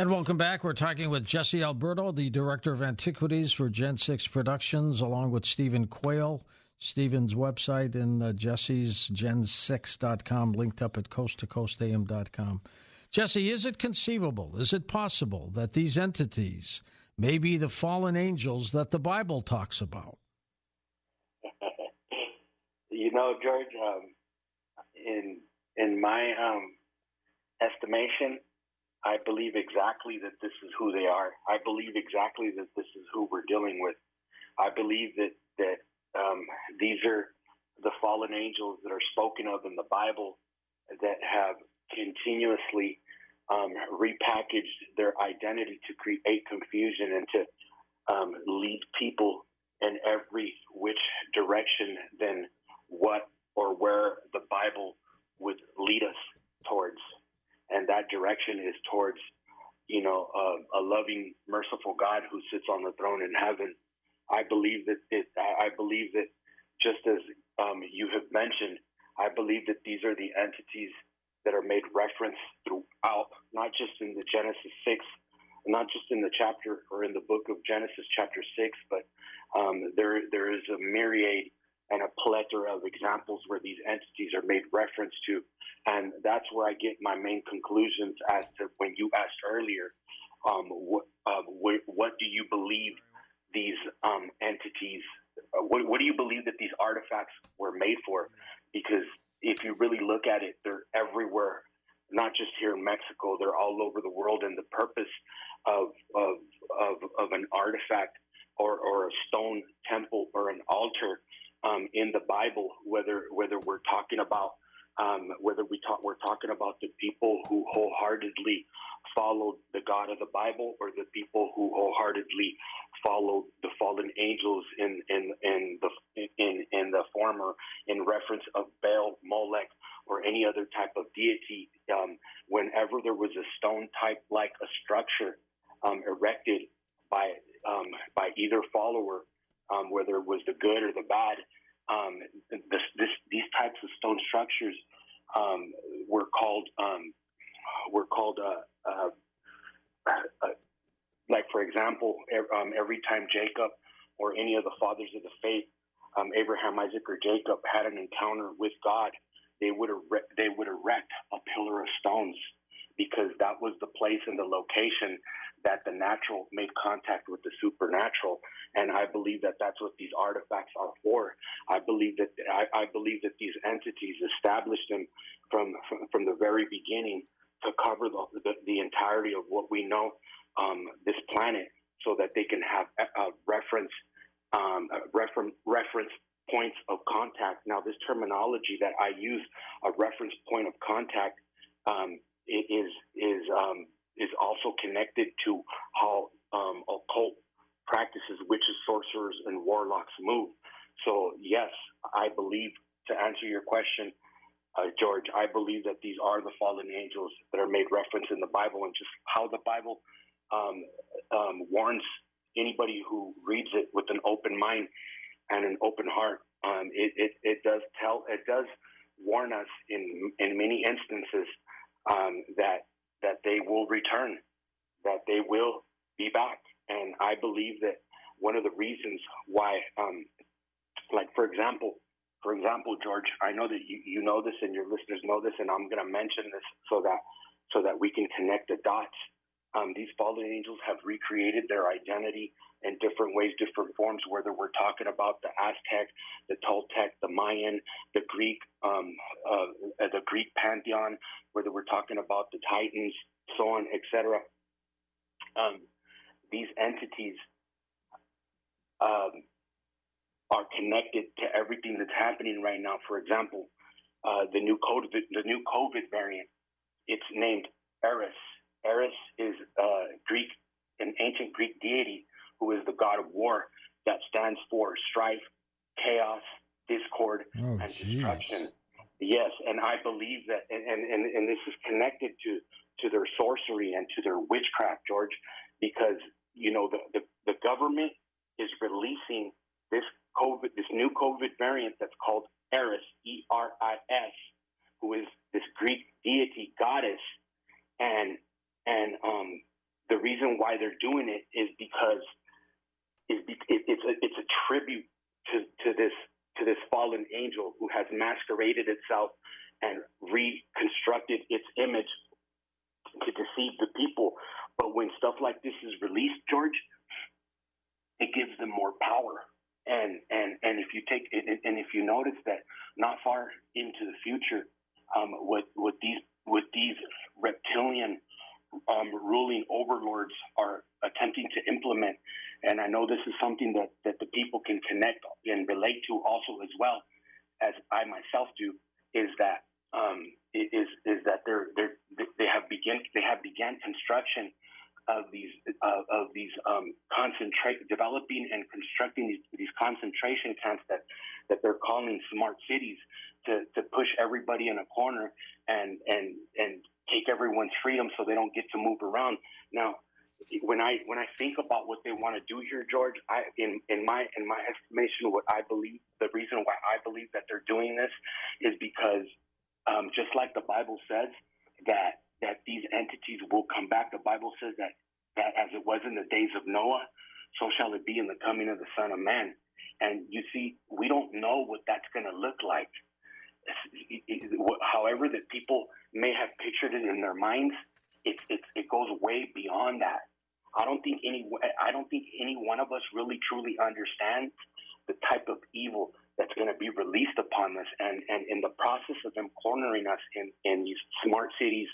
And welcome back. We're talking with Jesse Alberto, the Director of Antiquities for Gen 6 Productions, along with Stephen Quayle. Stephen's website and uh, Jesse's gen6.com, linked up at coasttocoastam.com. Jesse, is it conceivable, is it possible that these entities may be the fallen angels that the Bible talks about? you know, George, um, in in my um, estimation, I believe exactly that this is who they are. I believe exactly that this is who we're dealing with. I believe that that um, these are the fallen angels that are spoken of in the Bible that have continuously um, repackaged their identity to create confusion and to um, lead people in every which direction than what or where the Bible would lead us towards. And that direction is towards, you know, a loving, merciful God who sits on the throne in heaven. I believe that it, I believe that just as um, you have mentioned, I believe that these are the entities that are made reference throughout, not just in the Genesis 6, not just in the chapter or in the book of Genesis chapter 6, but um, there there is a myriad and a plethora of examples where these entities are made reference to. And that's where I get my main conclusions as to when you asked earlier, um, what, uh, what, what, do you believe these um, entities, uh, what, what do you believe that these artifacts were made for? Because if you really look at it, they're everywhere, not just here in Mexico, they're all over the world. And the purpose of, of, of, of an artifact or, or a stone temple or an altar um, in the Bible, whether whether we're talking about um, whether we talk we're talking about the people who wholeheartedly followed the God of the Bible or the people who wholeheartedly followed the fallen angels in in in the in in the former in reference of Baal, Molech, or any other type of deity. Um, whenever there was a stone type like a structure um, erected by um, by either follower um, whether it was the good or the bad. Um, this, this, these types of stone structures um, were called um, were called uh, uh, uh, like for example, um, every time Jacob or any of the fathers of the faith, um, Abraham, Isaac, or Jacob had an encounter with God, they would ere- they would erect a pillar of stones because that was the place and the location that the natural made contact with the supernatural. And I believe that that's what these artifacts are for. I believe that I, I believe that these entities established them from from, from the very beginning to cover the, the, the entirety of what we know um, this planet, so that they can have a, a reference um, a reference reference points of contact. Now, this terminology that I use, a reference point of contact, um, is is um, is also connected to how um, occult practices, witches, sorcerers, and warlocks move. So yes, I believe to answer your question, uh, George, I believe that these are the fallen angels that are made reference in the Bible, and just how the Bible um, um, warns anybody who reads it with an open mind and an open heart. Um, it, it, it does tell, it does warn us in in many instances um, that that they will return, that they will be back, and I believe that one of the reasons why, um, like for example, for example, George, I know that you, you know this and your listeners know this, and I'm going to mention this so that so that we can connect the dots. Um, these fallen angels have recreated their identity in different ways, different forms, whether we're talking about the Aztec, the Toltec, the Mayan, the Greek, um, uh, the Greek pantheon, whether we're talking about the Titans, so on, etc. Um, these entities um, are connected to everything that's happening right now. For example, uh, the new COVID, the new COVID variant, it's named Eris. Eris is uh, Greek, an ancient Greek deity who is the god of war that stands for strife, chaos, discord, oh, and geez. destruction. Yes, and I believe that, and, and, and this is connected to, to their sorcery and to their witchcraft, George, because, you know, the, the, the government is releasing this COVID, this new COVID variant that's called Eris, E R I S, who is this Greek deity goddess, and and um, the reason why they're doing it is because is it, it's a, it's a tribute to, to this to this fallen angel who has masqueraded itself and reconstructed its image to deceive the people. But when stuff like this is released, George, it gives them more power. And and and if you take and if you notice that not far into the future, um, what what these what these reptilian um, ruling overlords are attempting to implement, and I know this is something that that the people can connect and relate to also as well as I myself do, is that um, is is that they're they're they have begin they have began construction of these of these um, concentrate developing and constructing these, these concentration camps that that they're calling smart cities to, to push everybody in a corner and and and take everyone's freedom so they don't get to move around. Now, when I when I think about what they want to do here, George, I in in my in my estimation, what I believe the reason why I believe that they're doing this is because um, just like the Bible says that that these entities will come back. The Bible says that that as it was in the days of Noah, so shall it be in the coming of the Son of Man. And you see, we don't know what that's going to look like. However, that people may have pictured it in their minds, it, it, it goes way beyond that. I don't think any I don't think any one of us really truly understands the type of evil that's going to be released upon us. And, and in the process of them cornering us in, in these smart cities,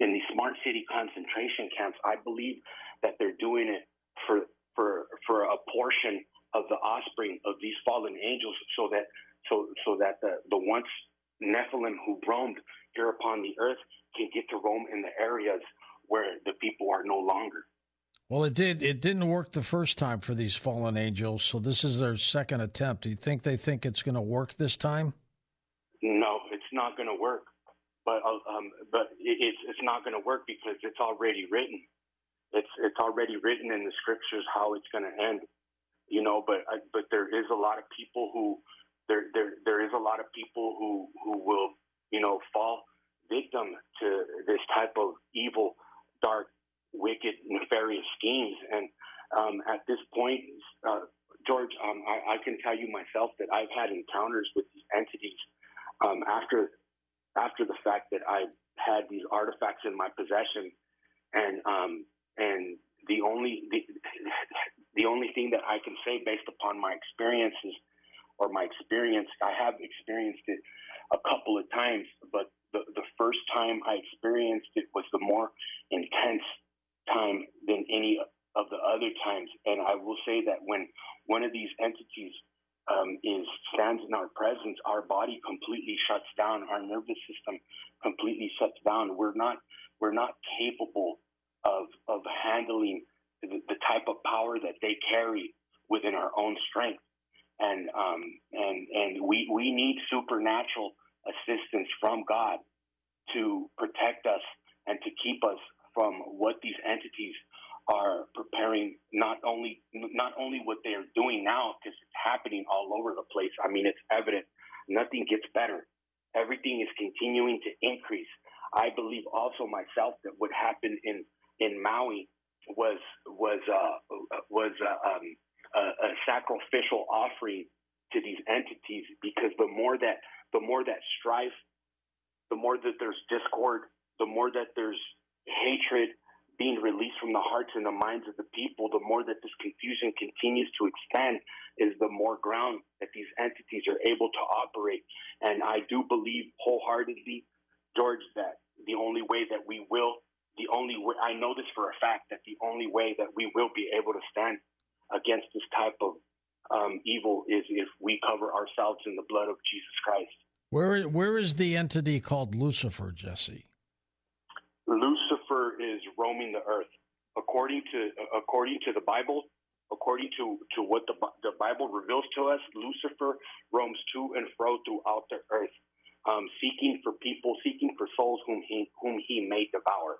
in these smart city concentration camps, I believe that they're doing it for, for, for a portion of the offspring of these fallen angels so that, so, so that the, the once Nephilim who roamed here upon the earth can get to roam in the areas where the people are no longer. Well, it did. It didn't work the first time for these fallen angels, so this is their second attempt. Do you think they think it's going to work this time? No, it's not going to work. But uh, um, but it's it's not going to work because it's already written. It's it's already written in the scriptures how it's going to end. You know, but uh, but there is a lot of people who there there there is a lot of people who who will you know fall victim to this type of evil, dark wicked, nefarious schemes. And um, at this point, uh, George, um, I, I, can tell you myself that I've had encounters with these entities um, after after the fact that I had these artifacts in my possession, and um, and the only the, the only thing that I can say based upon my experiences or my experience, I have experienced it a couple of times, but the, the first time I experienced it was the more intense time than any of the other times. And I will say that when one of these entities um, is stands in our presence, our body completely shuts down. Our nervous system completely shuts down. We're not we're not capable of of handling the, the type of power that they carry within our own strength. And um, and and we we need supernatural assistance from God to protect us and to keep us from what these entities are preparing not only not only what they are doing now because it's happening all over the place. I mean, it's evident. Nothing gets better. Everything is continuing to increase. I believe also myself that what happened in in Maui was was uh, was uh, um, a, a sacrificial offering to these entities because the more that the more that strife, the more that there's discord, the more that there's hatred being released from the hearts and the minds of the people, the more that this confusion continues to expand, is the more ground that these entities are able to operate. And I do believe wholeheartedly, George, that the only way that we will, the only way, I know this for a fact, that the only way that we will be able to stand against this type of um, evil is if we cover ourselves in the blood of Jesus Christ. Where, where is the entity called Lucifer, Jesse? Lucifer is roaming the earth. According to according to the Bible, according to, to what the, the Bible reveals to us, Lucifer roams to and fro throughout the earth, um, seeking for people, seeking for souls whom he whom he may devour.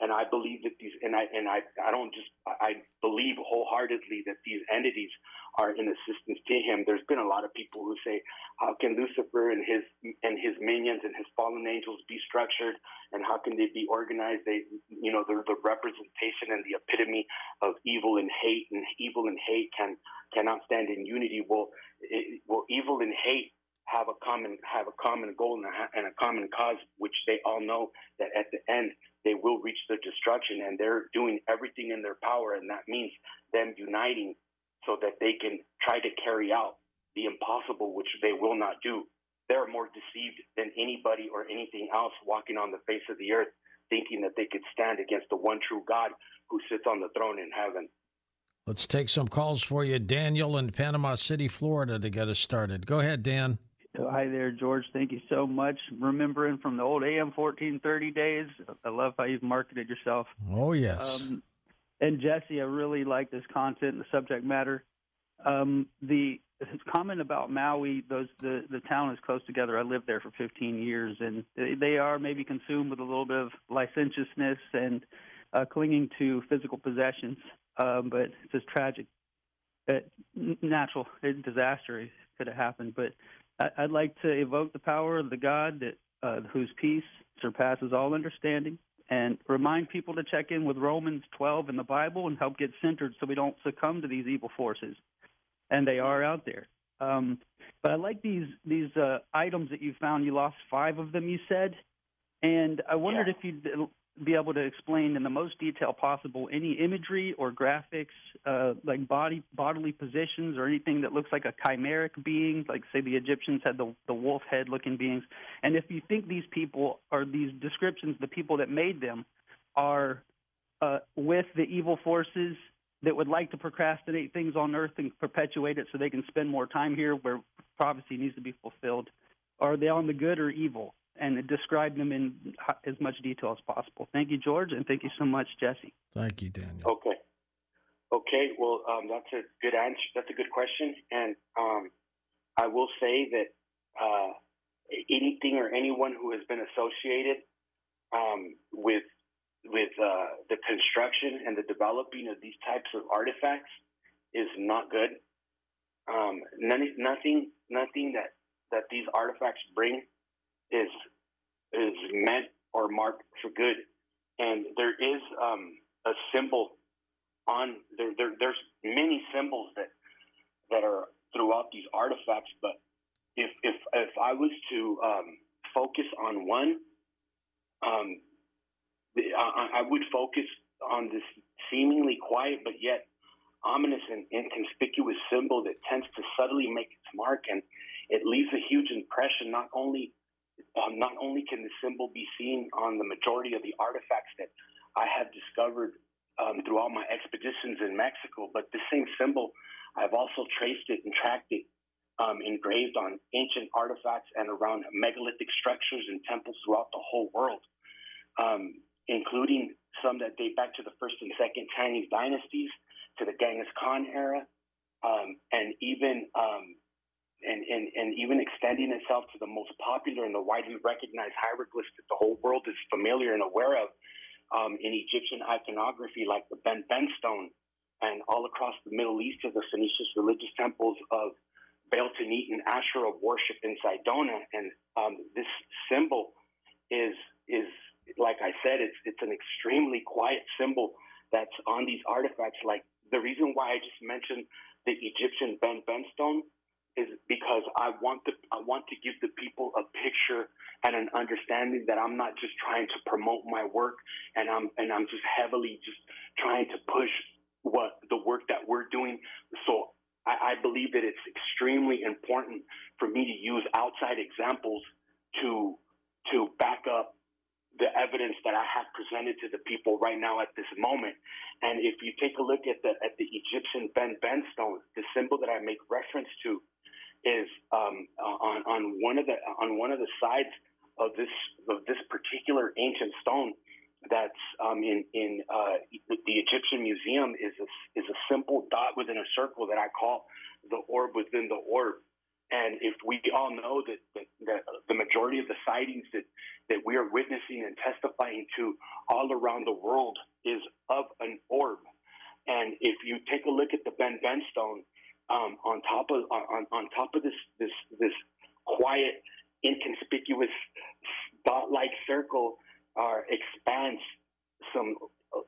And I believe that these, and I, and I, I don't just, I believe wholeheartedly that these entities are in assistance to him. There's been a lot of people who say, how can Lucifer and his and his minions and his fallen angels be structured, and how can they be organized? They, you know, they're the representation and the epitome of evil and hate, and evil and hate can cannot stand in unity. Well, it, well, evil and hate have a common have a common goal and a, and a common cause, which they all know that at the end they will reach their destruction, and they're doing everything in their power, and that means them uniting so that they can try to carry out the impossible, which they will not do. They're more deceived than anybody or anything else walking on the face of the earth, thinking that they could stand against the one true God who sits on the throne in heaven. Let's take some calls for you, Daniel in Panama City, Florida, to get us started. Go ahead, Dan. Hi there, George. Thank you so much. Remembering from the old AM 1430 days, I love how you've marketed yourself. Oh, yes. Um, and Jesse, I really like this content and the subject matter. Um, the comment about Maui, those the the town is close together. I lived there for 15 years, and they, they are maybe consumed with a little bit of licentiousness and uh, clinging to physical possessions. Um, but it's just tragic, uh, natural disaster could have happened. But I'd like to evoke the power of the God that uh, whose peace surpasses all understanding, and remind people to check in with Romans 12 in the Bible and help get centered so we don't succumb to these evil forces. And they are out there. Um, but I like these these uh, items that you found. You lost five of them, you said, and I wondered yeah. if you'd be able to explain in the most detail possible any imagery or graphics, uh, like body bodily positions or anything that looks like a chimeric being, like say the Egyptians had the the wolf head looking beings. And if you think these people are these descriptions, the people that made them are uh, with the evil forces that would like to procrastinate things on earth and perpetuate it so they can spend more time here where prophecy needs to be fulfilled, are they on the good or evil? And describe them in as much detail as possible. Thank you, George, and thank you so much, Jesse. Thank you, Daniel. Okay. Okay. Well, um, that's a good answer. That's a good question, and um, I will say that uh, anything or anyone who has been associated um, with with uh, the construction and the developing of these types of artifacts is not good. Um, none, nothing, nothing that that these artifacts bring is is meant or marked for good. And there is um, a symbol on there, there. There's many symbols that that are throughout these artifacts. But if if if I was to um, focus on one, um, I, I would focus on this seemingly quiet but yet ominous and inconspicuous symbol that tends to subtly make its mark and it leaves a huge impression not only um, not only can the symbol be seen on the majority of the artifacts that I have discovered um, throughout my expeditions in Mexico, but the same symbol, I've also traced it and tracked it um, engraved on ancient artifacts and around megalithic structures and temples throughout the whole world, um, including some that date back to the first and second Chinese dynasties, to the Genghis Khan era, um, and even um, and, and, and even extending itself to the most popular and the widely recognized hieroglyphs that the whole world is familiar and aware of um, in Egyptian iconography, like the Ben Ben stone, and all across the Middle East are the Phoenician religious temples of Baal Tanit and Asherah worship in Sidona. And um, this symbol is is like I said, it's it's an extremely quiet symbol that's on these artifacts. Like the reason why I just mentioned the Egyptian Ben Ben stone is because I want the I want to give the people a picture and an understanding that I'm not just trying to promote my work and I'm and I'm just heavily just trying to push what the work that we're doing. So I, I believe that it's extremely important for me to use outside examples to to back up the evidence that I have presented to the people right now at this moment. And if you take a look at the at the Egyptian Ben Ben stone, the symbol that I make reference to is um, on, on one of the on one of the sides of this of this particular ancient stone that's um, in in uh, the Egyptian Museum is a, is a simple dot within a circle that I call the orb within the orb, And if we all know that, that, that, the majority of the sightings that, that we are witnessing and testifying to all around the world is of an orb, and if you take a look at the Ben Ben stone um, on top of on, on top of this this this quiet, inconspicuous dot-like circle, uh, expands some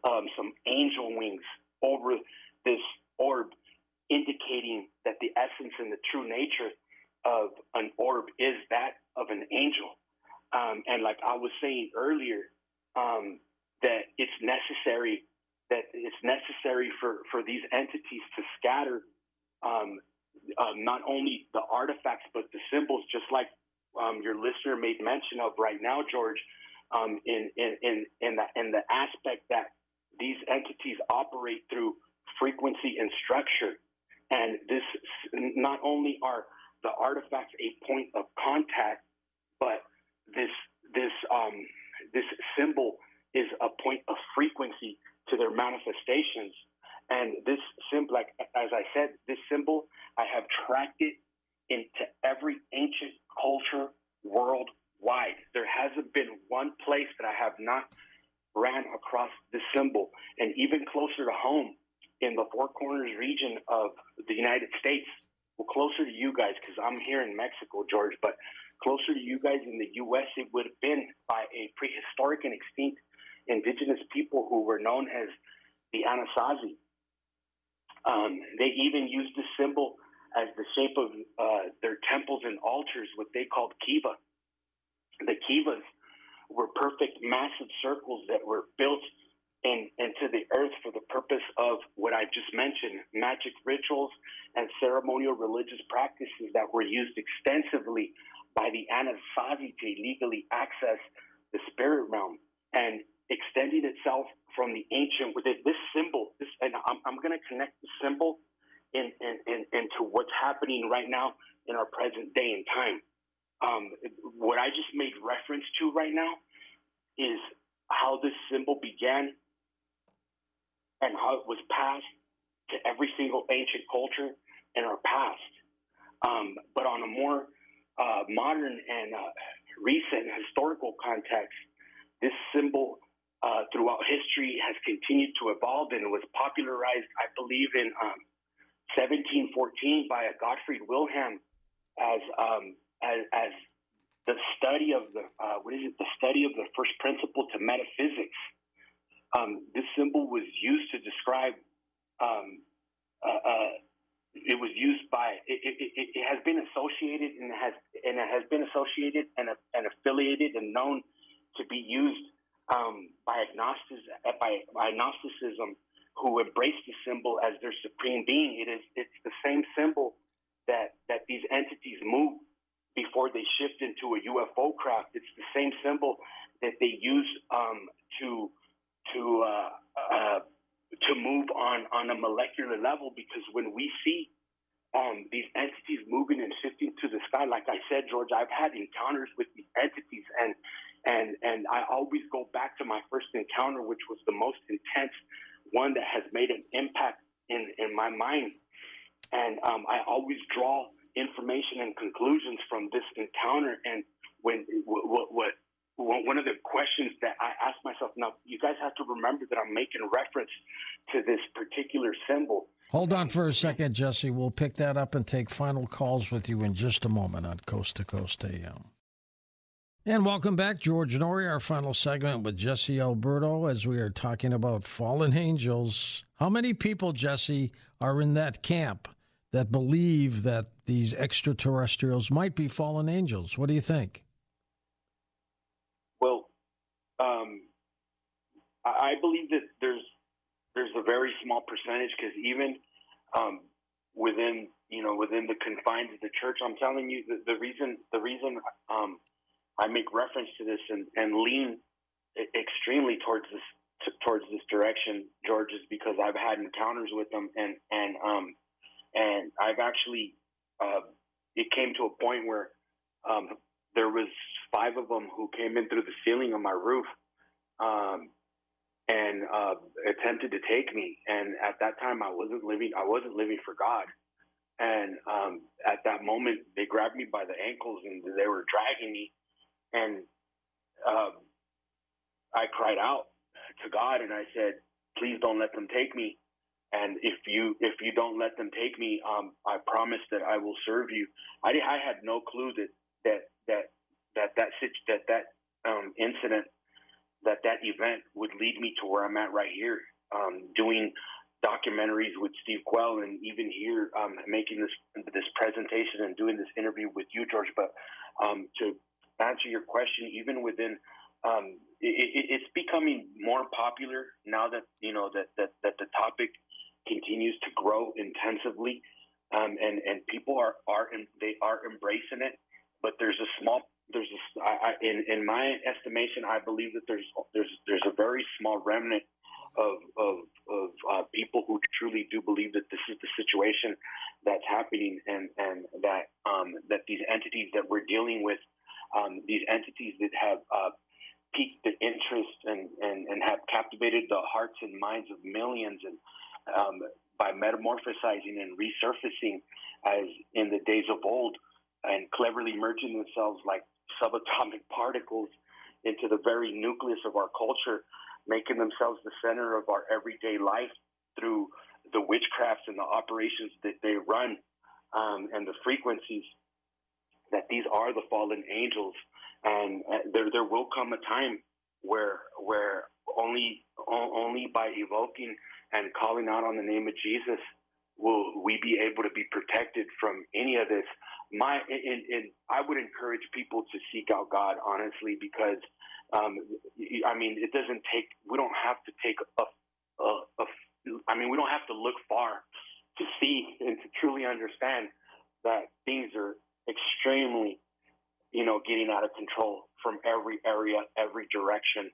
um, some angel wings over this orb, indicating that the essence and the true nature of an orb is that of an angel. Um, and like I was saying earlier, um, that it's necessary that it's necessary for, for these entities to scatter um, uh, not only the artifacts but the symbols, just like um, your listener made mention of right now, George, um, in, in, in, in, the, in the aspect that these entities operate through frequency and structure. And this not only are the artifacts a point of contact, but this this um, this symbol is a point of frequency to their manifestations. And this symbol, like as I said, this symbol, I have tracked it into every ancient culture worldwide. There hasn't been one place that I have not ran across this symbol. And even closer to home, in the Four Corners region of the United States, well, closer to you guys, because I'm here in Mexico, George, but closer to you guys in the U.S., it would have been by a prehistoric and extinct indigenous people who were known as the Anasazi. Um, they even used the symbol as the shape of uh, their temples and altars, what they called kiva. The kivas were perfect, massive circles that were built in, into the earth for the purpose of what I just mentioned magic rituals and ceremonial religious practices that were used extensively by the Anasazi to legally access the spirit realm. And extending itself from the ancient with. This symbol, this, and I'm, I'm going to connect the symbol in, in, in, into what's happening right now in our present day and time. Um, what I just made reference to right now is how this symbol began and how it was passed to every single ancient culture in our past. Um, but on a more uh, modern and uh, recent historical context, this symbol uh, throughout history has continued to evolve and was popularized, I believe, in um, 1714 by a Gottfried Wilhelm as, um, as, as the study of the uh, what is it? The study of the first principle to metaphysics. Um, this symbol was used to describe. Um, uh, uh, it was used by. It, it, it, has been associated and has and it has been associated and, and affiliated and known to be used um, by, by, by Gnosticism who embrace the symbol as their supreme being. It is it's the same symbol that that these entities move before they shift into a UFO craft. It's the same symbol that they use um, to to uh, uh, to move on on a molecular level. Because when we see um, these entities moving and shifting to the sky, like I said, George, I've had encounters with these entities, and and, and I always go back to my first encounter, which was the most intense one that has made an impact in, in my mind. And um, I always draw information and conclusions from this encounter. And when what, what, what one of the questions that I ask myself now, you guys have to remember that I'm making reference to this particular symbol. Hold on for a second, Jesse. We'll pick that up and take final calls with you in just a moment on Coast to Coast AM. And welcome back, George Noory, our final segment with Jesse Alberto as we are talking about fallen angels. How many people, Jesse, are in that camp that believe that these extraterrestrials might be fallen angels? What do you think? Well, um, I believe that there's there's a very small percentage because even um, within you know within the confines of the church, I'm telling you the, the reason the reason um, I make reference to this and, and lean extremely towards this t- towards this direction, George, is because I've had encounters with them and and um and I've actually uh, it came to a point where um, there was five of them who came in through the ceiling of my roof um, and uh, attempted to take me. And at that time, I wasn't living. I wasn't living for God. And um, at that moment, they grabbed me by the ankles and they were dragging me. And uh, I cried out to God and I said, "Please don't let them take me." And if you if you don't let them take me, um, I promise that I will serve you. I, I had no clue that that that that that that that um, incident that that event would lead me to where I'm at right here, um, doing documentaries with Steve Quayle, and even here um, making this this presentation and doing this interview with you, George. But um, to answer your question, even within um, it, it's becoming more popular now that you know that that, that the topic continues to grow intensively, um, and and people are are they are embracing it. But there's a small there's a, I, I, in in my estimation, I believe that there's there's there's a very small remnant of of, of uh, people who truly do believe that this is the situation that's happening, and and that um, that these entities that we're dealing with, um, these entities that have uh, piqued the interest and, and and have captivated the hearts and minds of millions, and um, by metamorphosizing and resurfacing as in the days of old and cleverly merging themselves like subatomic particles into the very nucleus of our culture, making themselves the center of our everyday life through the witchcrafts and the operations that they run um, and the frequencies that these are the fallen angels. And uh, there there will come a time where where only only by evoking and calling out on the name of Jesus will we be able to be protected from any of this. My and, and I would encourage people to seek out God honestly because um, I mean it doesn't take we don't have to take a, a, a I mean we don't have to look far to see and to truly understand that things are extremely you know getting out of control from every area every direction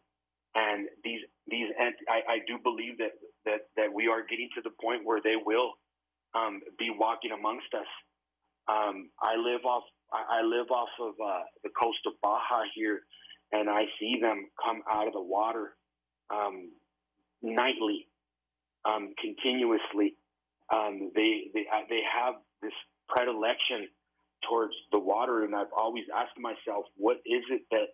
and these these I, I do believe that that that we are getting to the point where they will um, be walking amongst us um, I live off I live off of uh, the coast of Baja here, and I see them come out of the water um, nightly, um, continuously. Um, they they uh, they have this predilection towards the water, and I've always asked myself, what is it that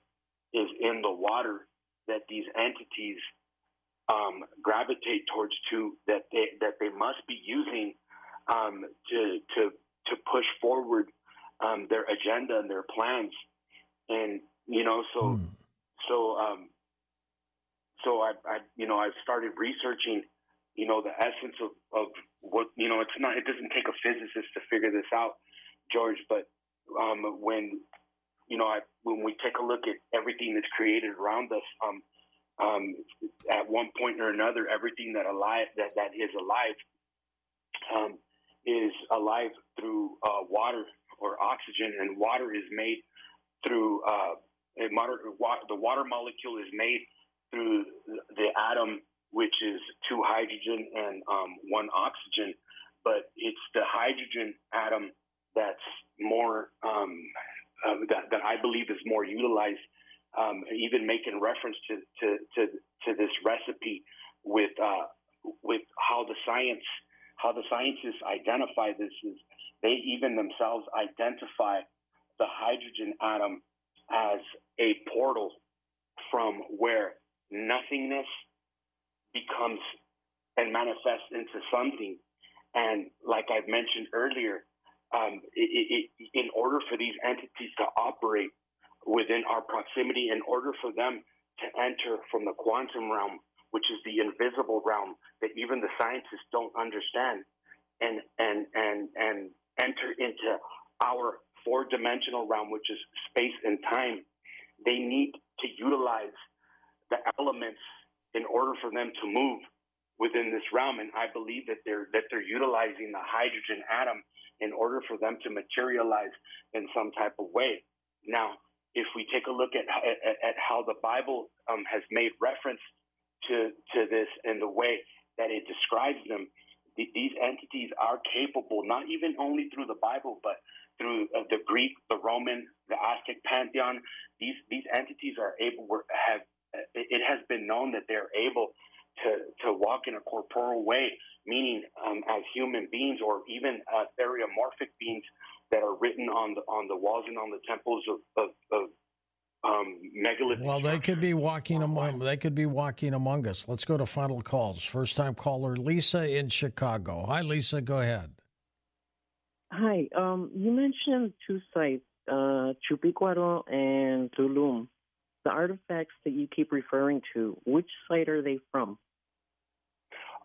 is in the water that these entities um, gravitate towards to that they that they must be using um, to to to push forward um, their agenda and their plans. And you know, so mm. so um, so I, I you know I've started researching you know the essence of, of what you know it's not it doesn't take a physicist to figure this out, George. But um, when you know I, when we take a look at everything that's created around us, um, um, at one point or another, everything that alive that that is alive um, is alive through uh, water or oxygen, and water is made through uh, water, the water molecule is made through the atom, which is two hydrogen and um, one oxygen. But it's the hydrogen atom that's more um, uh, that, that I believe is more utilized. Um, even making reference to, to, to, to this recipe with uh, with how the science how the scientists identify this is they even themselves identify the hydrogen atom as a portal from where nothingness becomes and manifests into something. And like I've mentioned earlier, um, it, it, in order for these entities to operate within our proximity, in order for them to enter from the quantum realm which is the invisible realm that even the scientists don't understand, and and and and enter into our four-dimensional realm, which is space and time. They need to utilize the elements in order for them to move within this realm, and I believe that they're that they're utilizing the hydrogen atom in order for them to materialize in some type of way. Now, if we take a look at at, at how the Bible um, has made reference to, to this in the way that it describes them. these entities are capable, not even only through the Bible, but through uh, the Greek, the Roman, the Aztec pantheon. These these entities are able were, have it has been known that they're able to to walk walk in a corporeal way, meaning um, as human beings or even uh, theriomorphic beings that are written on the on the walls and on the temples of, of, of um, megalithic. Well, they could be walking among. They could be walking among us. Let's go to final calls. First time caller Lisa in Chicago. Hi, Lisa. Go ahead. Hi. Um, you mentioned two sites, uh, Chupícuaro and Tulum. The artifacts that you keep referring to, which site are they from?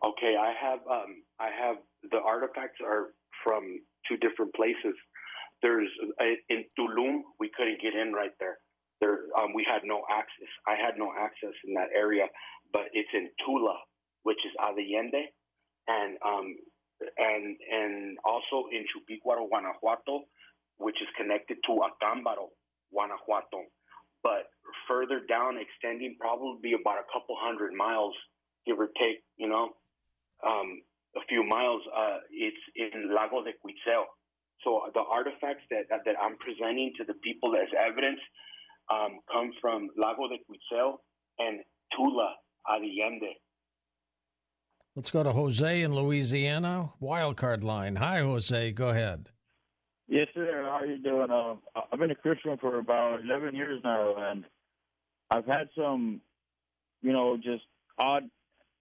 Okay, I have um, I have the artifacts are from two different places. There's uh, in Tulum, we couldn't get in right there. There, um, we had no access. I had no access in that area, but it's in Tula, which is Allende, and um, and and also in Chupícuaro, Guanajuato, which is connected to Acámbaro, Guanajuato. But further down, extending probably about a couple hundred miles, give or take, you know, um, a few miles. Uh, it's in Lago de Cuitzeo. So the artifacts that that I'm presenting to the people as evidence um, come from Lago de Cuitzeo and Tula Allende. Let's go to Jose in Louisiana, wildcard line. Hi, Jose. Go ahead. Yes, sir. How are you doing? Uh, I've been a Christian for about 11 years now, and I've had some, you know, just odd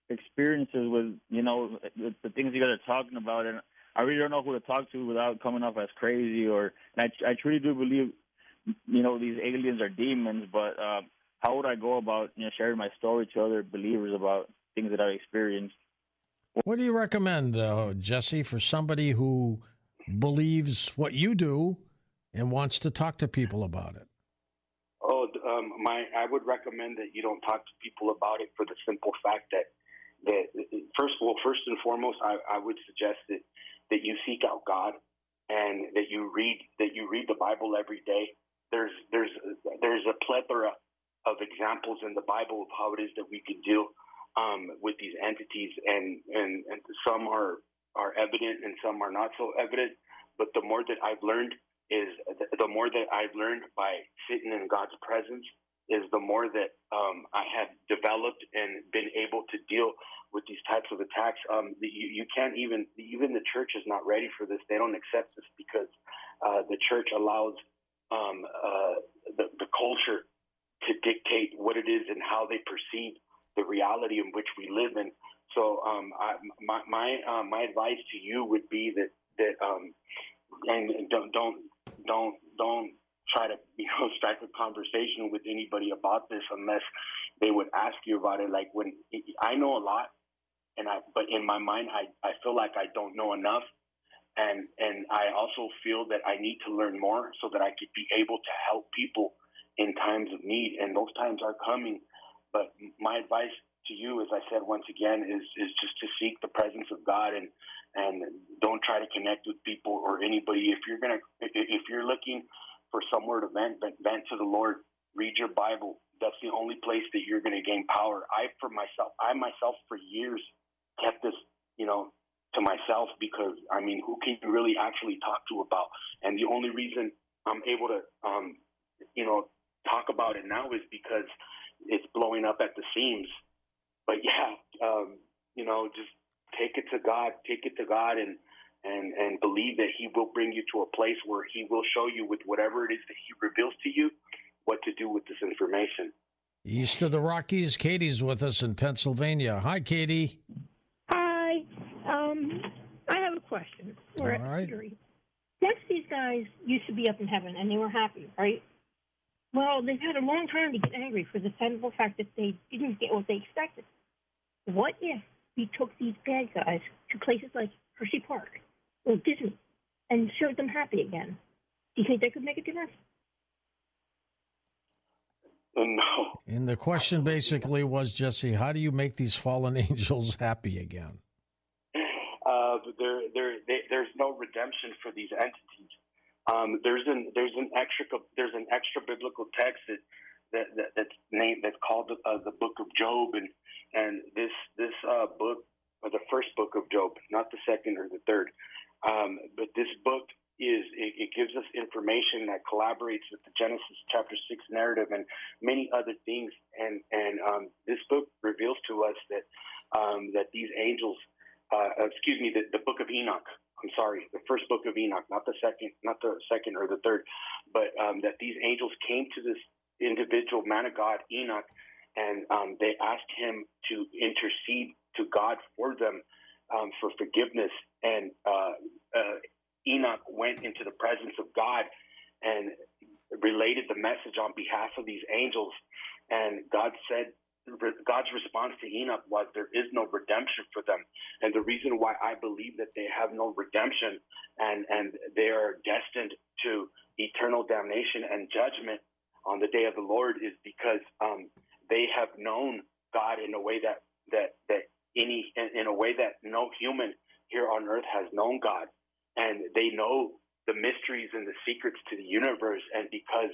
experiences with, you know, the, the things you guys are talking about, and I really don't know who to talk to without coming off as crazy. Or, and I, I truly do believe, you know, these aliens are demons. But uh, how would I go about, you know, sharing my story to other believers about things that I've experienced? What do you recommend, uh, Jesse, for somebody who believes what you do and wants to talk to people about it? Oh, um, my, I would recommend that you don't talk to people about it for the simple fact that that first all, first and foremost, I, I would suggest that that you seek out God and that you read that you read the Bible every day. There's there's there's a plethora of examples in the Bible of how it is that we can deal um, with these entities, and, and and some are are evident and some are not so evident. But the more that I've learned is the more that I've learned by sitting in God's presence is the more that um, I have developed and been able to deal with these types of attacks. Um, you, you, can't even even the church is not ready for this. They don't accept this because uh, the church allows um, uh, the, the culture to dictate what it is and how they perceive the reality in which we live in. So um, I, my my uh, my advice to you would be that that um, and don't don't don't don't try to you know strike a conversation with anybody about this unless they would ask you about it. Like when I know a lot, and I but in my mind I I feel like I don't know enough, and and I also feel that I need to learn more so that I could be able to help people in times of need, and those times are coming. But my advice to you, as I said once again, is is just to seek the presence of God and and don't try to connect with people or anybody. If you're gonna if you're looking for somewhere to vent, vent to the Lord. Read your Bible. That's the only place that you're going to gain power. I, for myself, I myself for years kept this, you know, to myself because I mean, who can you really actually talk to about? And the only reason I'm able to, um, you know, talk about it now is because it's blowing up at the seams. But yeah, um, you know, just take it to God, take it to God, and and and believe that He will bring you to a place where He will show you with whatever it is that He reveals to you what to do with this information. East of the Rockies, Katie's with us in Pennsylvania. Hi, Katie. Hi. Um, I have a question. All right. Yes, these guys used to be up in heaven and they were happy, right? Well, they've had a long time to get angry for the simple fact that they didn't get what they expected. What if we took these bad guys to places like Hershey Park or Disney and showed them happy again? Do you think they could make a difference? No. And the question basically was, Jesse, how do you make these fallen angels happy again? Uh, there, there, they, there's no redemption for these entities. Um, there's an there's an extra there's an extra biblical text that, that, that that's named that's called the, uh, the Book of Job, and and this this uh, book or the first book of Job, not the second or the third, um, but this book is it, it, gives us information that collaborates with the Genesis chapter six narrative and many other things. And and um, this book reveals to us that um, that these angels, uh, excuse me, the, the book of Enoch. I'm sorry, the first book of Enoch, not the second, not the second or the third, but um, that these angels came to this individual man of God, Enoch, and um, they asked him to intercede to God for them um, for forgiveness. And uh, uh, Enoch went into the presence of God and related the message on behalf of these angels. And God said, God's response to Enoch was, There is no redemption for them. And the reason why I believe that they have no redemption and, and they are destined to eternal damnation and judgment on the day of the Lord is because um, they have known God in a way that, that, that any, in, in a way that no human here on earth has known God. And they know the mysteries and the secrets to the universe. And because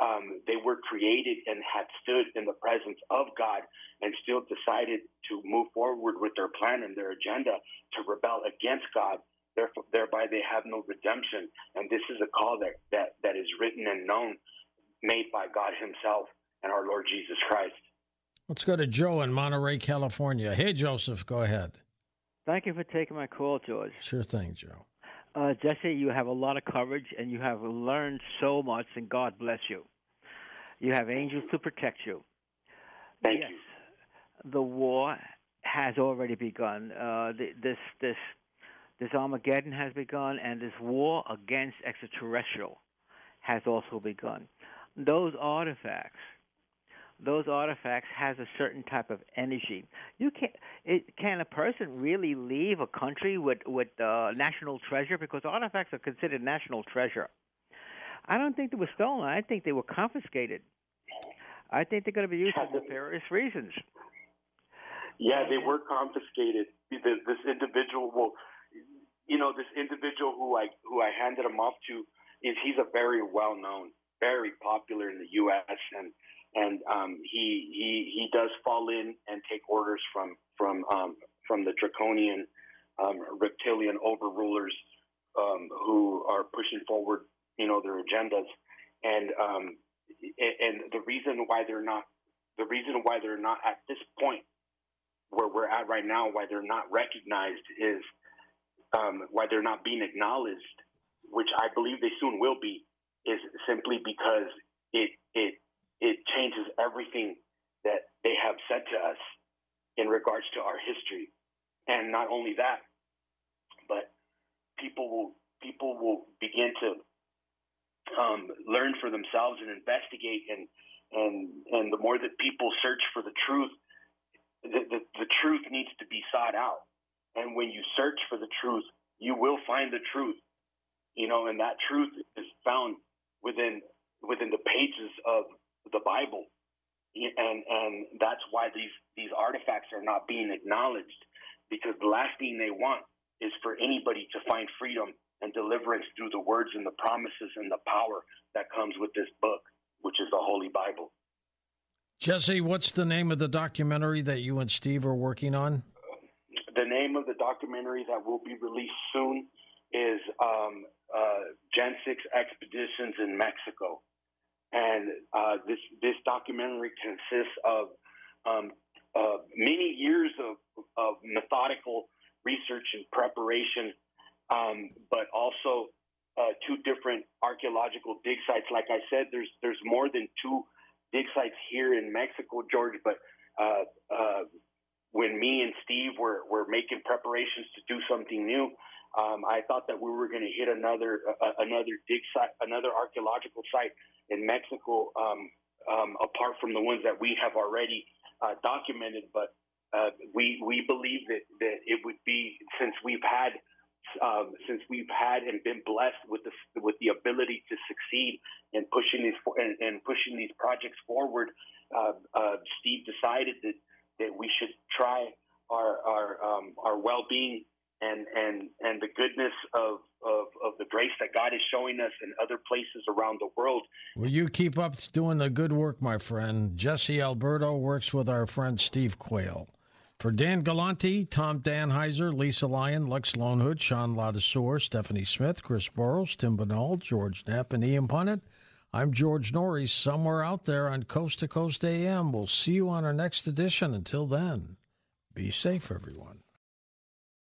um, they were created and had stood in the presence of God and still decided to move forward with their plan and their agenda to rebel against God, therefore, thereby they have no redemption. And this is a call that, that, that is written and known, made by God Himself and our Lord Jesus Christ. Let's go to Joe in Monterey, California. Hey, Joseph, go ahead. Thank you for taking my call, George. Sure thing, Joe. Uh, Jesse, you have a lot of coverage and you have learned so much, and God bless you. You have angels to protect you. Thank yes, you. The war has already begun. Uh, this this this Armageddon has begun, and this war against extraterrestrial has also begun. Those artifacts those artifacts has a certain type of energy. You can it, can a person really leave a country with with uh, national treasure because artifacts are considered national treasure. I don't think they were stolen. I think they were confiscated. I think they're going to be used for nefarious reasons. Yeah, they were confiscated. This individual, well, you know, this individual who I who I handed them off to is he's a very well known, very popular in the U.S. and and um, he he he does fall in and take orders from from um, from the draconian um, reptilian overrulers um, who are pushing forward, you know, their agendas, and um, and the reason why they're not the reason why they're not at this point where we're at right now, why they're not recognized is um, why they're not being acknowledged, which I believe they soon will be, is simply because it it it changes everything that they have said to us in regards to our history. And not only that, but people will people will begin to um, learn for themselves and investigate and and and the more that people search for the truth, the, the, the truth needs to be sought out. And when you search for the truth, you will find the truth. You know, and that truth is found within within the pages of the Bible, and and that's why these these artifacts are not being acknowledged because the last thing they want is for anybody to find freedom and deliverance through the words and the promises and the power that comes with this book, which is the Holy Bible. Jesse, what's the name of the documentary that you and Steve are working on? The name of the documentary that will be released soon is um, uh, Gen 6 Expeditions in Mexico. And uh, this this documentary consists of um, uh, many years of, of methodical research and preparation, um, but also uh, two different archaeological dig sites. Like I said, there's there's more than two dig sites here in Mexico, George. But uh, uh, when me and Steve were were making preparations to do something new, um, I thought that we were going to hit another uh, another dig site, another archaeological site in Mexico, um, um, apart from the ones that we have already uh, documented. But uh, we we believe that, that it would be since we've had um, since we've had and been blessed with the with the ability to succeed in pushing these and, and pushing these projects forward. Uh, uh, Steve decided that that we should try our our um, our well being and and and the goodness of, the grace that God is showing us in other places around the world. Will you keep up doing the good work, my friend? Jesse Alberto works with our friend Steve Quayle. For Dan Galante, Tom Danheiser, Lisa Lyon, Lex Lonehood, Sean Ladouceur, Stephanie Smith, Chris Burrows, Tim Binnall, George Knapp, and Ian Punnett, I'm George Noory, somewhere out there on Coast to Coast AM. We'll see you on our next edition. Until then, Be safe, everyone.